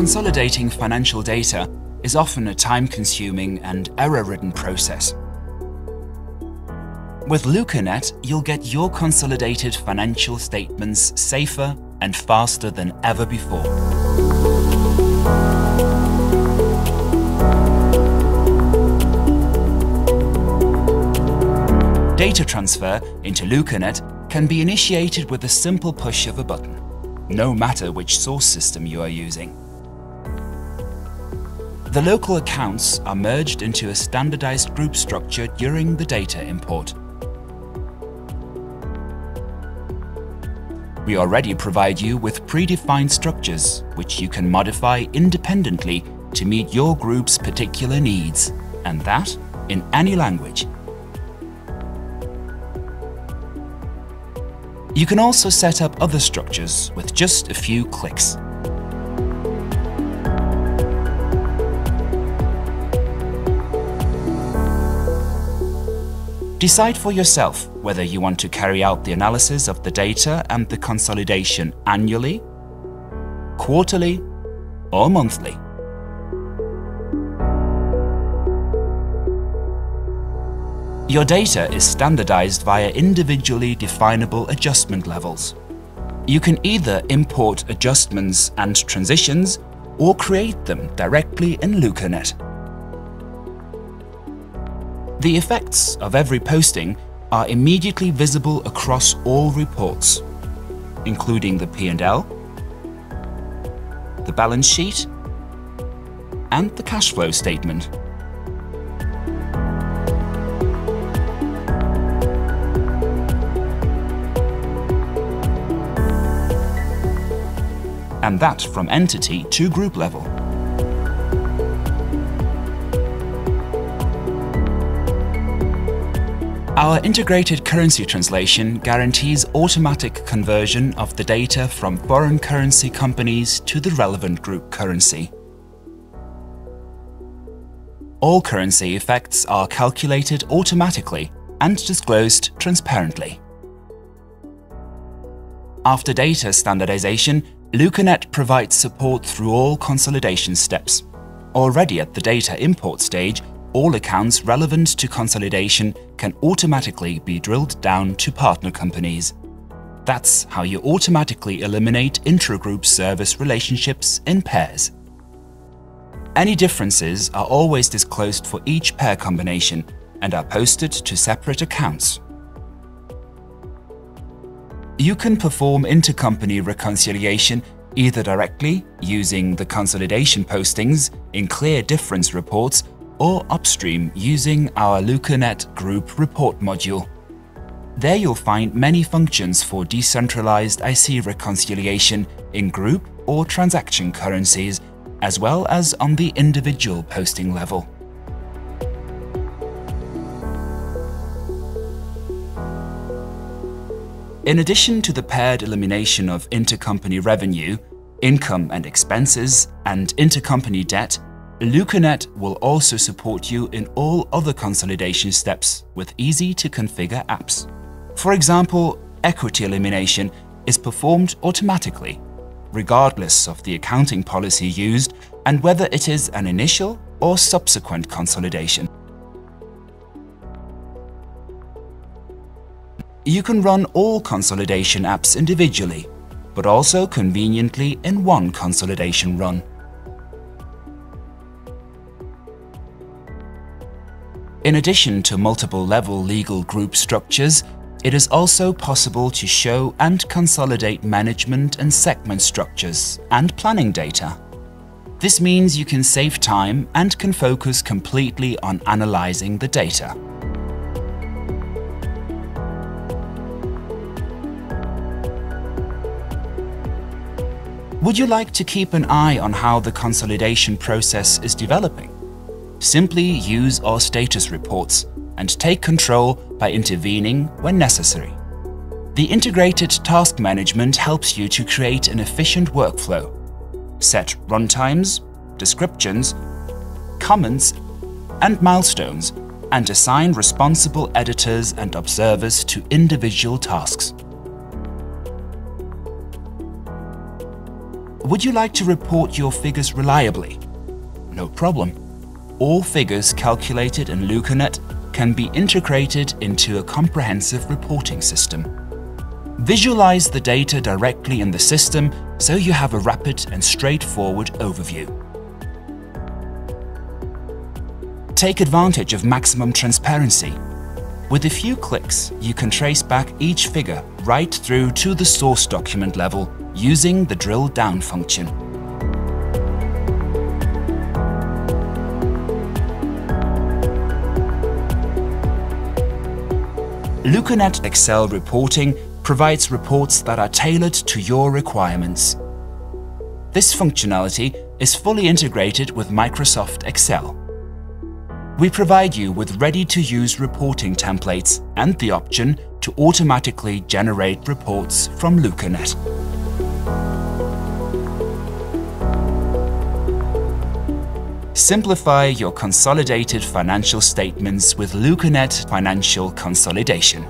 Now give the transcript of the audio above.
Consolidating financial data is often a time-consuming and error-ridden process. With LucaNet, you'll get your consolidated financial statements safer and faster than ever before. Data transfer into LucaNet can be initiated with a simple push of a button, no matter which source system you are using. The local accounts are merged into a standardized group structure during the data import. We already provide you with predefined structures, which you can modify independently to meet your group's particular needs, and that in any language. You can also set up other structures with just a few clicks. Decide for yourself whether you want to carry out the analysis of the data and the consolidation annually, quarterly, or monthly. Your data is standardized via individually definable adjustment levels. You can either import adjustments and transitions or create them directly in LucaNet. The effects of every posting are immediately visible across all reports, including the P&L, the balance sheet, and the cash flow statement. and that from entity to group level. Our integrated currency translation guarantees automatic conversion of the data from foreign currency companies to the relevant group currency. All currency effects are calculated automatically and disclosed transparently. After data standardization, LucaNet provides support through all consolidation steps. Already at the data import stage, all accounts relevant to consolidation can automatically be drilled down to partner companies. That's how you automatically eliminate intragroup service relationships in pairs. Any differences are always disclosed for each pair combination and are posted to separate accounts. You can perform intercompany reconciliation either directly using the consolidation postings in clear difference reports or upstream using our LucaNet Group Report module. There you'll find many functions for decentralized IC reconciliation in group or transaction currencies, as well as on the individual posting level. In addition to the paired elimination of intercompany revenue, income and expenses, and intercompany debt, LucaNet will also support you in all other consolidation steps with easy-to-configure apps. For example, equity elimination is performed automatically, regardless of the accounting policy used and whether it is an initial or subsequent consolidation. You can run all consolidation apps individually, but also conveniently in one consolidation run. In addition to multiple level legal group structures, it is also possible to show and consolidate management and segment structures and planning data. This means you can save time and can focus completely on analyzing the data. Would you like to keep an eye on how the consolidation process is developing? Simply use our status reports and take control by intervening when necessary. The integrated task management helps you to create an efficient workflow, set runtimes, descriptions, comments, and milestones, and assign responsible editors and observers to individual tasks. Would you like to report your figures reliably? No problem. All figures calculated in LucaNet can be integrated into a comprehensive reporting system. Visualize the data directly in the system so you have a rapid and straightforward overview. Take advantage of maximum transparency. With a few clicks, you can trace back each figure right through to the source document level using the drill down function. LucaNet Excel reporting provides reports that are tailored to your requirements. This functionality is fully integrated with Microsoft Excel. We provide you with ready-to-use reporting templates and the option to automatically generate reports from LucaNet. Simplify your consolidated financial statements with LucaNet Financial Consolidation.